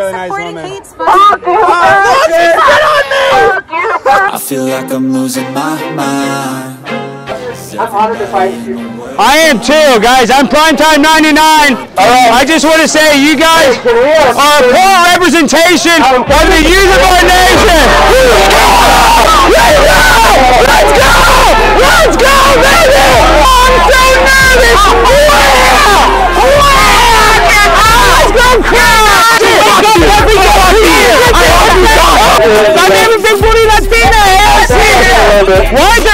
Supporting hate's fun. I feel like I'm losing my mind. I am too, guys. I'm Primetime 99. I just want to say you guys are a poor representation of the youth of our nation.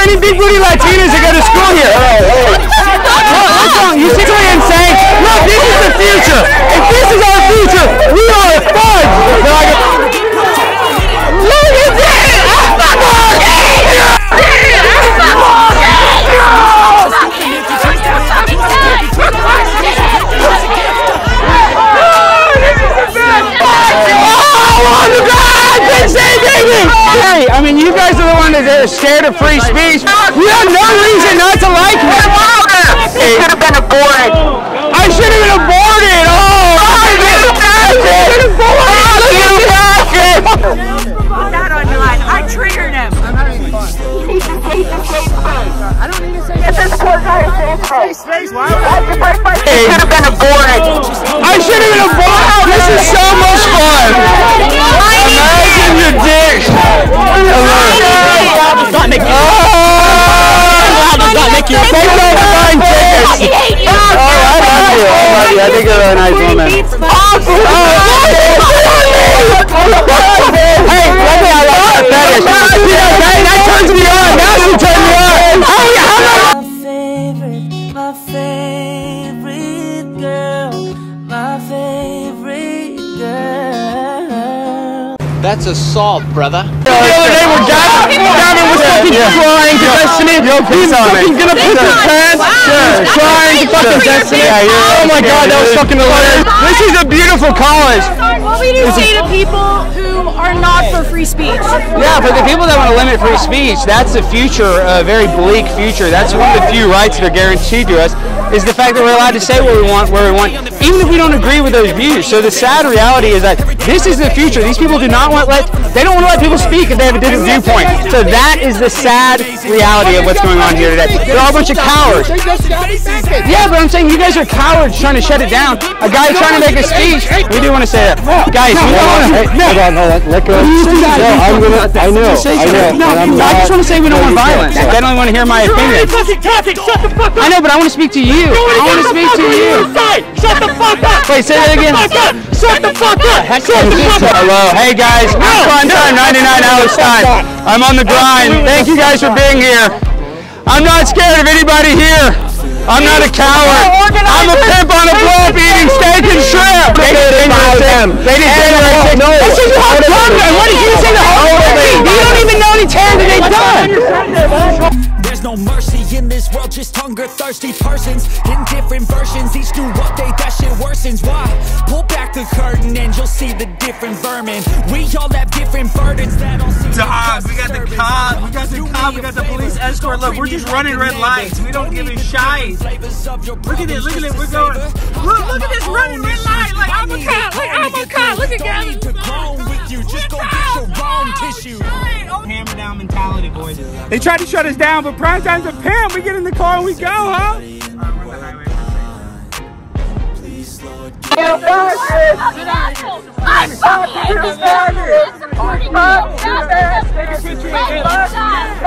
any big booty Latinas that go to school here? Hey, I mean, you guys are the ones that are scared of free speech. You have no reason not to like me. You should have been aborted. I should have been aborted. Oh, I should have been aborted. You bastard! that on your line. I triggered him. Should have been aborted. I should have been aborted. This is so much fun. I love you. I think you're a really nice woman. Oh, oh, hey, let me out of that fetish. Okay, that turns me on. Now you turn me on. Oh, yeah. My favorite, my favorite girl, my favorite girl. That's assault, brother. The other day when Gavin, Gavin fucking trying to destiny. Yo, he's fucking gonna piss his pants. Trying to fucking destiny. Oh my god, that was fucking hilarious. This is a beautiful college. What we do say to people who are not for free speech? Yeah, for the people that want to limit free speech, that's the future, a very bleak future. That's one of the few rights that are guaranteed to us, is the fact that we're allowed to say what we want, where we want, even if we don't agree with those views. So the sad reality is that this is the future. These people do not want let, they don't want to let people speak if they have a different viewpoint. So that is the sad reality of what's going on here today. They're all a bunch of cowards. Yeah, but I'm saying you guys are cowards trying to shut it down. A guy trying to make a speech. We do want to say that. Guys, we don't want to. Hold on, hold on, let go. No, I'm gonna, I know, I know. No, I'm just want to say we don't want violence. They don't want to hear my opinion. Shut the fuck up. I know, but I want to speak to you. I want to speak to you. Wait, say that again. Shut the fuck up! Shut the fuck up. Hello. Hey guys, I'm Prime Time 99 hours Time. I'm on the grind. Thank you guys for being here. I'm not scared of anybody here. I'm not a coward. I'm a pimp on a bluff eating steak and shrimp. They didn't say them. They didn't say that. No. That's just how come then. What did you say the whole thing? You don't even know any terror that they've done. There's no mercy in this world, just hunger thirsty persons in different versions. Each new update, that shit. Why? Pull back the curtain and you'll see the different vermin. We all have different burdens that all seem Dog, we got the cop, we got the cop, we got the police escort. Look, we're just running red lights. We don't give a shite. Look at it, look at it, we're going. Look, look at this running red light. Like, I'm a cop, like, I'm a cop. Look at Gavin. to grown with you. Just go get your own tissue. Hammer down mentality, boys. They tried to shut us down, but prime time's a pimp. We get in the car and we go, huh? I'm